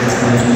this management.